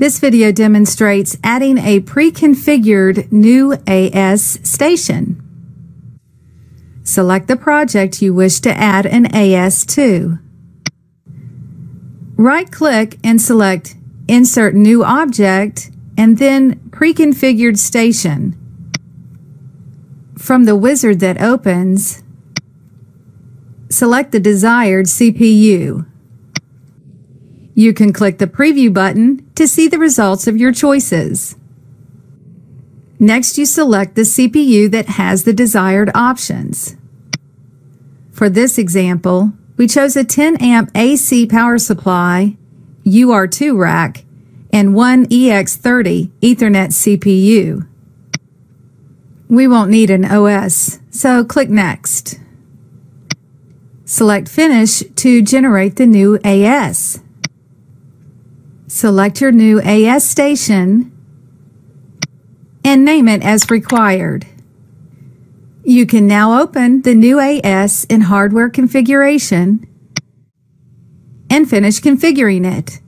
This video demonstrates adding a pre-configured new AS station. Select the project you wish to add an AS to. Right-click and select Insert New Object and then Pre-configured Station. From the wizard that opens, select the desired CPU. You can click the Preview button to see the results of your choices. Next, you select the CPU that has the desired options. For this example, we chose a 10 amp AC power supply, UR2 rack, and one EX30 Ethernet CPU. We won't need an OS, so click Next. Select Finish to generate the new AS. Select your new AS station and name it as required. You can now open the new AS in hardware configuration and finish configuring it.